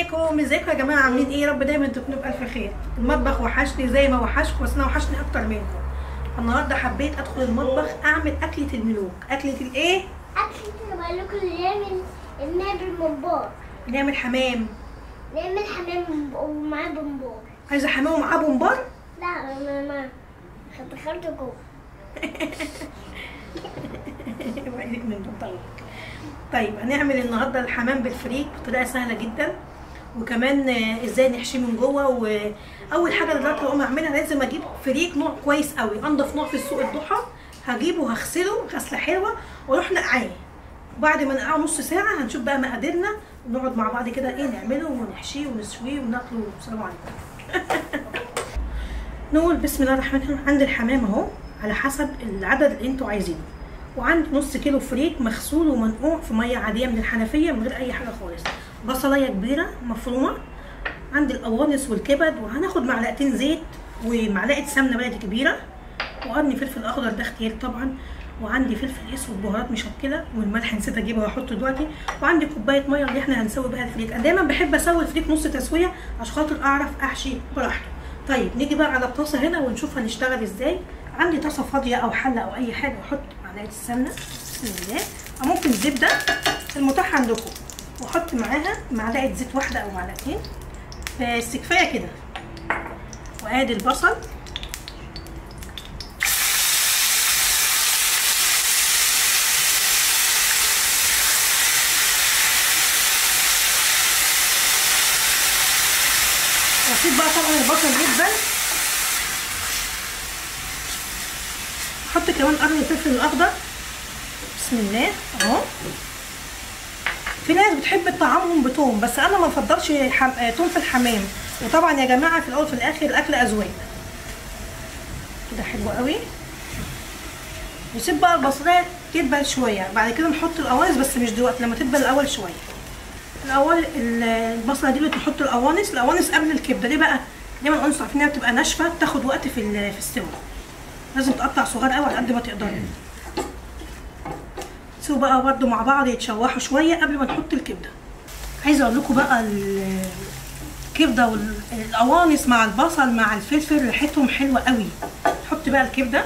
عليكم. ازيكم يا جماعة عاملين إيه؟ رب دايما تكونوا بألف خير. المطبخ وحشني زي ما وحشكم بس أنا وحشني أكتر منكم. النهارده حبيت أدخل المطبخ أعمل أكلة الملوك. أكلة الايه بقول لكم اللي يعمل نعمل بمبار. نعمل حمام. نعمل حمام ومعاه بمبار. عايزة حمام ومعاه بومبار لا ما ما دخلت جوه. طيب هنعمل النهارده الحمام بالفريك بطريقة سهلة جدا. وكمان إزاي نحشيه من جوه وأول حاجة دلوقتي هقوم أعملها لازم أجيب فريك نوع كويس قوي أنضف نوع في السوق الضحى هجيبه هغسله غسلة حلوة وأروح نقعاه. وبعد ما نقعه نص ساعة هنشوف بقى مقاديرنا ونقعد مع بعض كده إيه نعمله ونحشيه ونسويه وناكله. والسلام عليكم. نقول بسم الله الرحمن الرحيم. عندي الحمام أهو على حسب العدد اللي أنتوا عايزينه. وعندي نص كيلو فريك مغسول ومنقوع في مية عادية من الحنفية من غير أي حاجة خالص. بصلاية كبيرة مفرومة. عندي القوانص والكبد وهناخد معلقتين زيت ومعلقة سمنة بلدي كبيرة. وقرن فلفل أخضر ده اختياري طبعا. وعندي فلفل أسود بهارات مشكلة والملح نسيت أجيبه واحطه دلوقتي. وعندي كوباية مية اللي إحنا هنسوي بيها الفريك. أنا دايما بحب أسوي الفريك نص تسوية عشان خاطر أعرف أحشي براحته. طيب نيجي بقى على الطاسة هنا ونشوف هنشتغل إزاي. عندي طاسة فاضية أو حلة أو أي حاجة واحط معلقة السمنة. بسم الله. أو ممكن زبدة. المتاح عندكم. واحط معاها معلقة زيت واحدة أو معلقتين. بس كفاية كده. وادي البصل. وأسيب بقى طبعا البصل يدبل أحط كمان قرن الفلفل الأخضر. بسم الله. أهو. في ناس بتحب طعامهم بتوم بس أنا ما بفضلش حم... توم في الحمام. وطبعا يا جماعة في الأول وفي الآخر الأكل أذواق. كده حلو قوي. نسيب بقى البصلايه تدبل شوية. بعد كده نحط القوانص بس مش دلوقتي لما تدبل الأول شوية. الأول ال- البصلة دي بتحط القوانص. القوانص قبل الكبدة. ليه بقى؟ دايما القوانص عارفين إنها بتبقى ناشفة بتاخد وقت في في السوا. لازم تقطع صغير قوي على قد ما تقدري. سيبوا بقى برضو مع بعض يتشوحوا شوية قبل ما نحط الكبدة. عايزه أقول لكم بقى ال- الكبدة والقوانص مع البصل مع الفلفل ريحتهم حلوة قوي. نحط بقى الكبدة.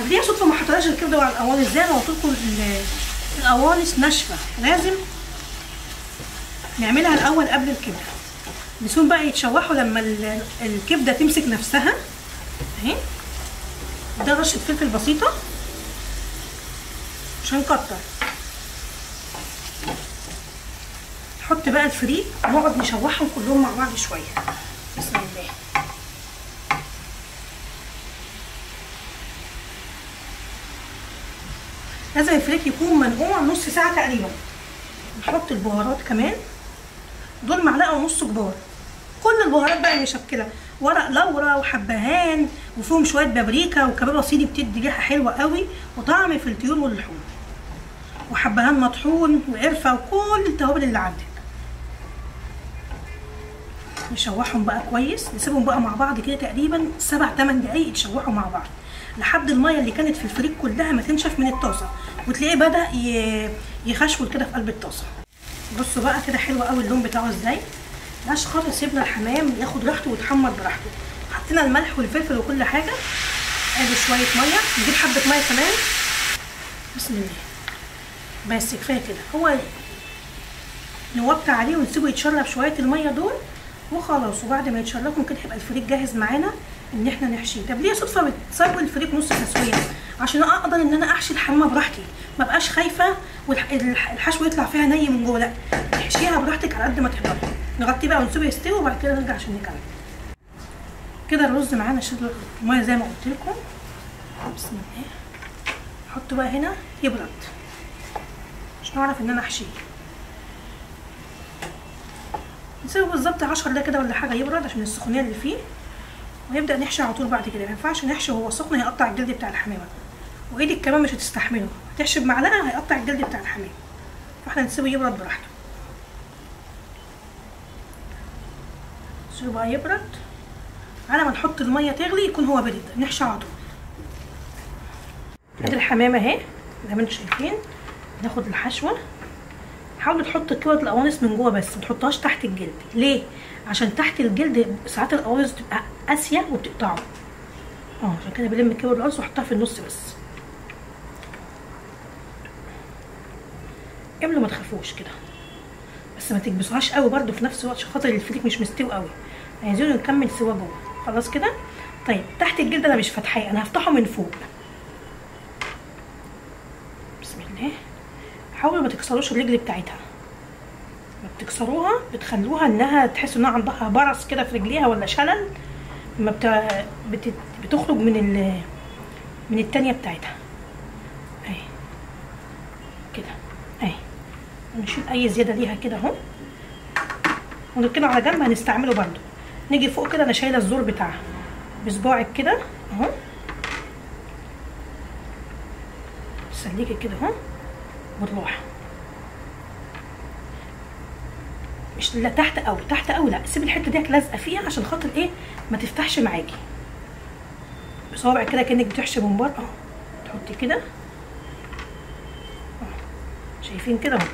طب ليه صدفة ما حطيناش الكبدة مع القوانص؟ زي ما قلت لكم ال- القوانص ناشفة. لازم نعملها الأول قبل الكبدة. نسيبهم بقى يتشوحوا لما ال- الكبدة تمسك نفسها. أهي. ده رشة فلفل بسيطة. مش هنكتر. نحط بقى الفريك ونقعد نشوحهم كلهم مع بعض شوية. بسم الله. لازم الفريك يكون منقوع نص ساعة تقريبا. نحط البهارات كمان. دول معلقة ونص كبار. كل البهارات بقى مشكلة. ورق لورا وحبهان وفيهم شوية بابريكا وكبابه صيني بتدي ريحة حلوة قوي وطعم في الطيور واللحوم. وحبهان مطحون وقرفة وكل التوابل اللي عندك. نشوحهم بقى كويس نسيبهم بقى مع بعض كده تقريبا سبع تمن دقايق يتشوحوا مع بعض. لحد المية اللي كانت في الفريك كلها ما تنشف من الطاسة وتلاقيه بدأ يخشول كده في قلب الطاسة. بصوا بقى كده حلو قوي اللون بتاعه إزاي. عشان خاطر سيبنا الحمام ياخد راحته ويتحمر براحته. حطينا الملح والفلفل وكل حاجة. ادي شوية مية نجيب حبة مية كمان. بسم الله. بس كفاية كده. هو نوطي عليه ونسيبه يتشرب شوية المية دول وخلاص. وبعد ما يتشربوا كده هيبقى الفريك جاهز معانا إن إحنا نحشيه. طب ليه صدفة بتسوي الفريك نص تسوية؟ عشان أقدر إن أنا أحشي الحمامه براحتي. ما بقاش خايفة والحشو يطلع فيها ني من جوه لأ. احشيها براحتك على قد ما تقدري. نغطيه بقى ونسيبه يستوي وبعد كده نرجع عشان نكمل. كده الرز معانا شرب المية زي ما قلت لكم. بسم الله. احطه بقى هنا يبرد. عشان أعرف إن أنا أحشيه. نسيبه بالظبط 10 دقايق كده ولا حاجة يبرد عشان السخونية اللي فيه. ونبدا نحشي على طول بعد كده. ما ينفعش نحشي وهو سخن هيقطع الجلد بتاع الحمامة. وايدك كمان مش هتستحمله. هتحشي بمعلقه هيقطع الجلد بتاع الحمام. فاحنا نسيبه يبرد براحته. نسيبه بقى يبرد. على ما نحط المية تغلي يكون هو برد. نحشي على طول. ادي الحمامة أهي. زي ما أنتم شايفين. ناخد الحشوة. حاولوا تحطوا كبد القوانص من جوه بس ما تحطهاش تحت الجلد. ليه؟ عشان تحت الجلد ساعات القوانص بتبقى قاسية وبتقطعه. آه عشان كده بلم كبد القوانص وأحطها في النص بس. اعملوا ما تخافوش كده. بس ما تكبسوهاش قوي برده في نفس الوقت عشان خاطر الفريك مش مستوي قوي. عايزين نكمل سوا جوه. خلاص كده؟ طيب تحت الجلد أنا مش فاتحاه أنا هفتحه من فوق. بسم الله. حاولوا ما تكسروش الرجل بتاعتها. ما بتكسروها بتخلوها إنها تحس إنها عندها برص كده في رجليها ولا شلل. لما بت... بت... بتخرج من ال... من التانية بتاعتها اهي كده اهي نشيل أي زيادة ليها كده أهو. ونركنه على جنب هنستعمله برده نيجي فوق كده أنا شايلة الزور بتاعها. بصباعك كده أهو. سليكي كده أهو بالراحة. مش لا تحت قوي تحت قوي لا. سيبي الحتة ديت لازقة فيها عشان خاطر إيه؟ ما تفتحش معاكي. بصوابعك كده كأنك بتحشي بره أهو. تحطي كده. شايفين كده أهو.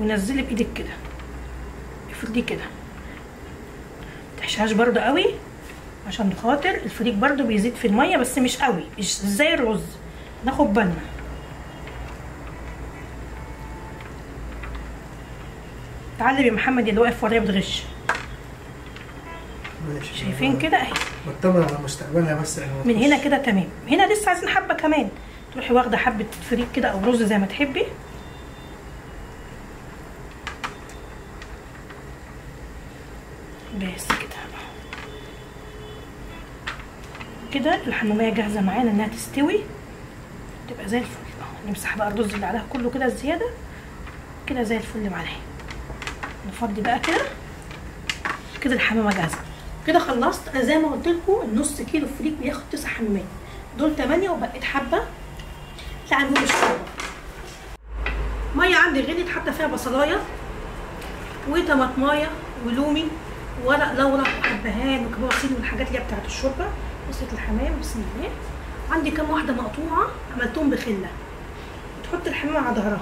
ونزلي بإيدك كده. افردي كده. متحشيهاش برضو قوي عشان خاطر الفريك برضو بيزيد في المية بس مش قوي مش زي الرز. ناخد بالنا. اتعلم يا محمد اللي واقف ورايا بتغش. ماشي. شايفين كده أهي. بطمن على مستقبلها بس ما من. هنا كده تمام. هنا لسه عايزين حبة كمان. تروحي واخدة حبة فريك كده أو رز زي ما تحبي. بس كده. كده الحمامية جاهزة معانا إنها تستوي. تبقى زي الفل. أهو نمسح بقى الرز اللي عليها كله كده الزياده كده زي الفل معانا نفضي بقى كده. كده الحمامة جاهزة. كده خلصت. أنا زي ما قلت لكم النص كيلو فريك بياخد تسع حمامات. دول 8 وبقيت حبة. تعالوا نقول الشوربه مية عندي غليت حتى فيها بصلاية وطماطماية ولومي. ورق لورا وحبهان وكبار والحاجات اللي هي بتاعت الشوربة بصيت الحمام بسم الله. عندي كام واحدة مقطوعة عملتهم بخلة. تحط الحمام على ظهرها.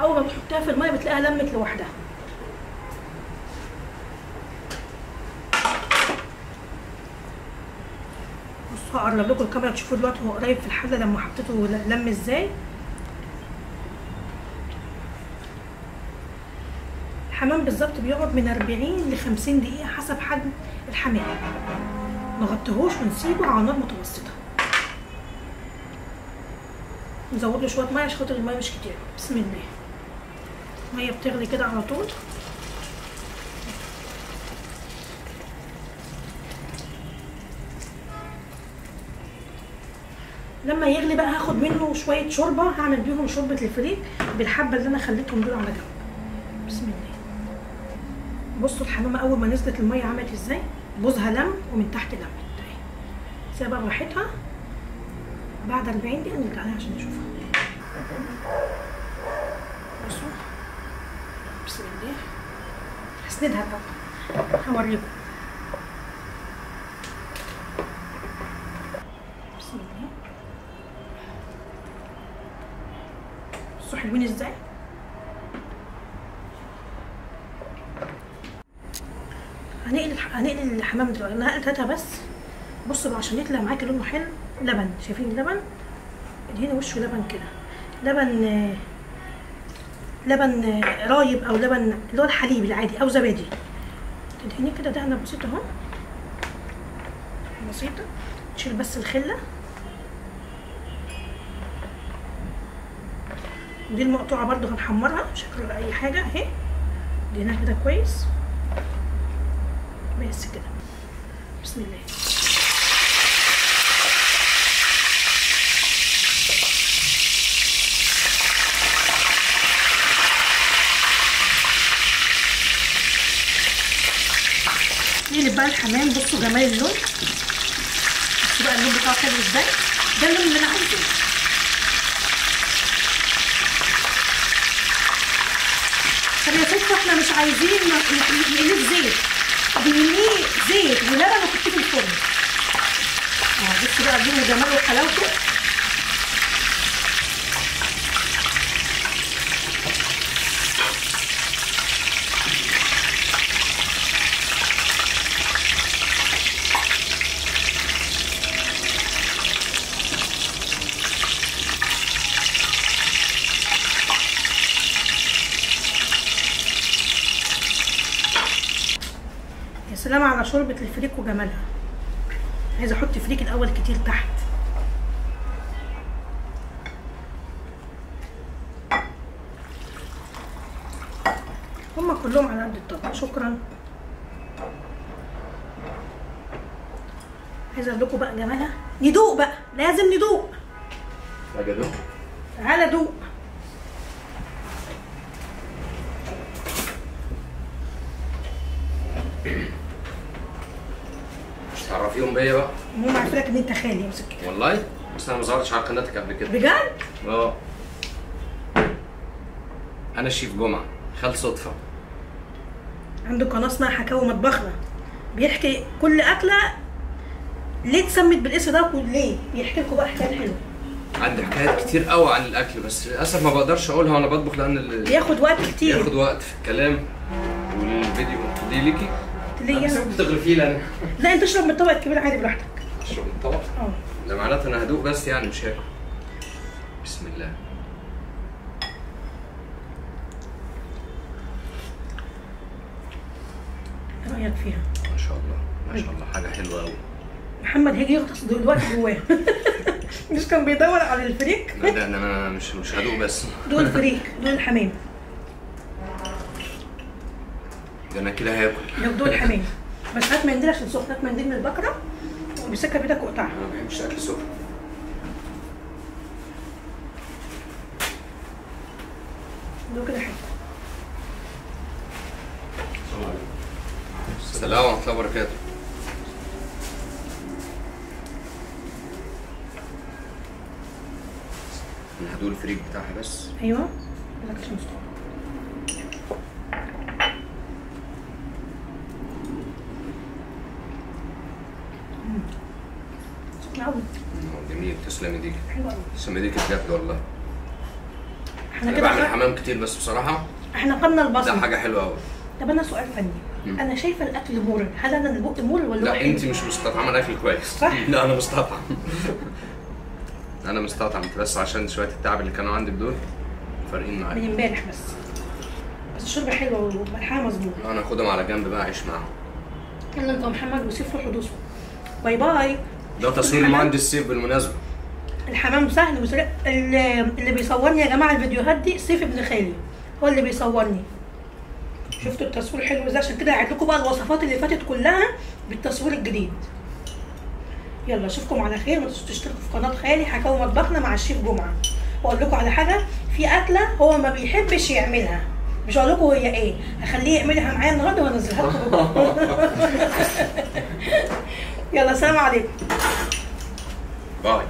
أول ما بتحطها في المية بتلاقيها لمت لوحدها بصوا هقرب لكم الكاميرا تشوفوا دلوقتي هو قريب في الحله لما حطيته لم إزاي؟ الحمام بالظبط بيقعد من 40 ل 50 دقيقة حسب حجم الحمام. نغطيهوش ونسيبه على نار متوسطة. نزود له شوية مية عشان خاطر المية مش كتير. بسم الله. مية بتغلي كده على طول. لما يغلي بقى هاخد منه شوية شوربة هعمل بيهم شوربة الفريك بالحبة اللي أنا خليتهم دول على جنب. بسم الله. بصوا الحمامة أول ما نزلت المية عملت إزاي؟ بوزها لم ومن تحت لمت اهي سيبها براحتها. بعد 40 دقيقة نرجع لها عشان نشوفها. بصوا. بسم الله. هسندها الأول هوريكم بسم الله حلوين إزاي؟ هنقل هنقل الحمام دلوقتي. أنا هقلتها بس. بصوا بقى عشان يطلع معاكي لونه حلو. لبن. شايفين اللبن ادهني وشه لبن كده. لبن لبن رايب أو لبن اللي هو الحليب العادي أو زبادي. تدهني كده دهنة بسيطة أهو. بسيطة. تشيل بس الخلة. دي المقطوعة برضو هنحمرها مش هكرر أي حاجة أهي. دهنها كده كويس. بس كده. بسم الله. نقلب بقى الحمام. بصوا جمال اللون. بصوا بقى اللون بتاعه حلو إزاي؟ ده اللون اللي أنا عايزه. طب يا ستي إحنا مش عايزين نقلب زيت. دهنيه زيت ولبن وحطيه في الفرن. آه بص بقى اديله جماله وحلاوته شوربة الفريك وجمالها. عايزة أحط فريك الأول كتير تحت. هما كلهم على قد الطبق شكرا. عايزة أقول لكم بقى جمالها. ندوق بقى. لازم ندوق. تعالى دوق مش تعرفيهم بيا بقى؟ هم عارفينك ان انت خالي امسك. كده والله؟ بس أنا ما ظهرتش على قناتك قبل كده. بجد؟ آه. أنا الشيف جمعة خال صدفة. عنده قناة اسمها حكاوي مطبخنا. بيحكي كل أكلة. ليه اتسمت بالاسم ده وليه؟ بيحكي لكم بقى حكايات حلوة. عندي حكايات كتير قوي عن الأكل بس للأسف ما بقدرش أقولها وأنا بطبخ لأن ال- بياخد وقت كتير. بياخد وقت في الكلام والفيديو. دي ليكي؟ ليه؟ بتغرفيه لأن لا أنت اشرب من الطبق الكبير عادي براحتك. اشرب الطبق آه. ده معناته أنا هدوق بس يعني مش هاكل. بسم الله. إيه رأيك فيها؟ ما شاء الله ما شاء الله. حاجة حلوة قوي محمد هيجي يغطس دلوقتي جواه. مش كان بيدور على الفريك؟ لا ده أنا مش مش هدوق بس. دول الفريك دول الحمام ده أنا كده هاكل. دول الحمام بس هات منديل عشان سخن هات منديل من البكرة وبسكه بيدك وقطعها. أنا ما بحبش الأكل سخن. دول كده حلو السلام ورحمة الله وبركاته. أنا هدوق الفريك بتاعها بس. أيوه. لك عشان مستوى. مم. سخن قوي آه، جميل تسلمي دي. حلو قوي تسلمي دي بجد والله. إحنا كده بعمل خ- حمام كتير بس بصراحة إحنا قمنا ده البصل حاجة حلوة قوي طب أنا سؤال فني مم. أنا شايفة الأكل مر هل أنا اللي بقت مر ولا لا حلو؟ انت مش مستطعمة الأكل كويس. صح؟ لا أنا مستطعم. أنا مش مستطعم بس عشان شوية التعب اللي كانوا عندك دول فارقين معايا. من امبارح بس. بس الشوربة حلوة وملحها مظبوط. أنا هاخدهم على جنب بقى أعيش معاهم. يلا انت ومحمد وسيف روحوا دوسوا. باي باي. ده تصوير مهندس سيف بالمناسبة. الحمام سهل وسريع. اللي بيصورني يا جماعة الفيديوهات دي سيف ابن خالي. هو اللي بيصورني. شفتوا التصوير حلو إزاي؟ عشان كده هعيد لكم بقى الوصفات اللي فاتت كلها بالتصوير الجديد. يلا اشوفكم على خير. ما تنسوش تشتركوا في قناة خالي. حكاوي مطبخنا مع الشيف جمعة. واقول لكم على حاجة في أكلة هو ما بيحبش يعملها. مش هقول لكم هي إيه. هخليه يعملها معايا النهارده وانزلها لكم. يلا سلام عليكم. باي.